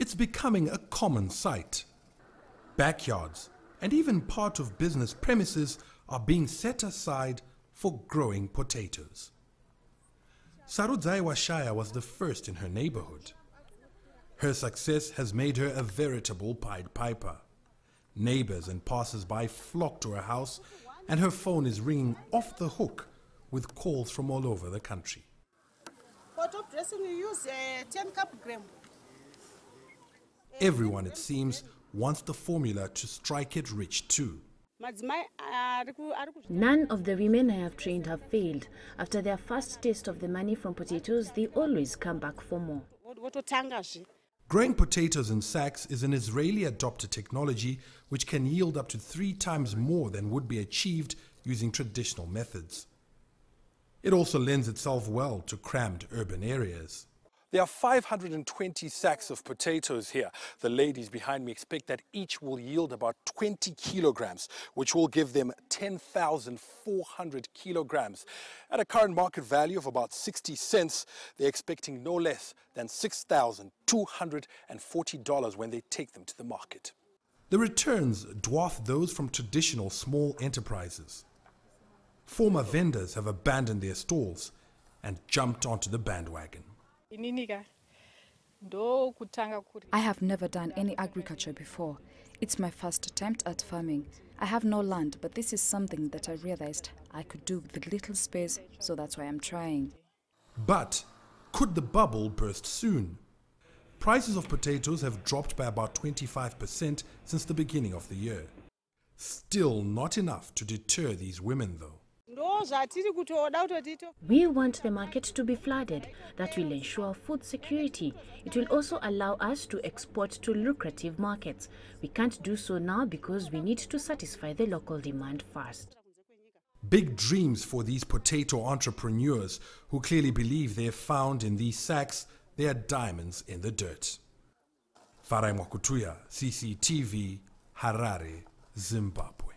It's becoming a common sight. Backyards and even part of business premises are being set aside for growing potatoes. Sarudzai Washaya was the first in her neighborhood. Her success has made her a veritable Pied Piper. Neighbors and passers-by flock to her house and her phone is ringing off the hook with calls from all over the country. Top dressing, you use uh, 10 cup gram. Everyone, it seems, wants the formula to strike it rich too. madzimai ah, ari ku- ari ah, kuzvi- None of the women I have trained have failed. After their first taste of the money from potatoes, they always come back for more. Growing potatoes in sacks is an Israeli adopted technology which can yield up to three times more than would be achieved using traditional methods. It also lends itself well to crammed urban areas. There are 520 sacks of potatoes here. The ladies behind me expect that each will yield about 20 kilograms, which will give them 10,400 kilograms. At a current market value of about 60 cents, they're expecting no less than $6,240 when they take them to the market. The returns dwarf those from traditional small enterprises. Former vendors have abandoned their stalls and jumped onto the bandwagon. Inini ka ndokutanga kuri I have never done any agriculture before. It's my first attempt at farming. I have no land, but this is something that I realized I could do with little space, so that's why I'm trying. But could the bubble burst soon? Prices of potatoes have dropped by about 25% since the beginning of the year. Still not enough to deter these women, though. Ndo zvatiri kutoda kutoti to We want the market to be flooded. That will ensure food security. It will also allow us to export to lucrative markets. We can't do so now because we need to satisfy the local demand first. Big dreams for these potato entrepreneurs who clearly believe they have found in these sacks their diamonds in the dirt. Farai Mwakutuya, CCTV, Harare, Zimbabwe.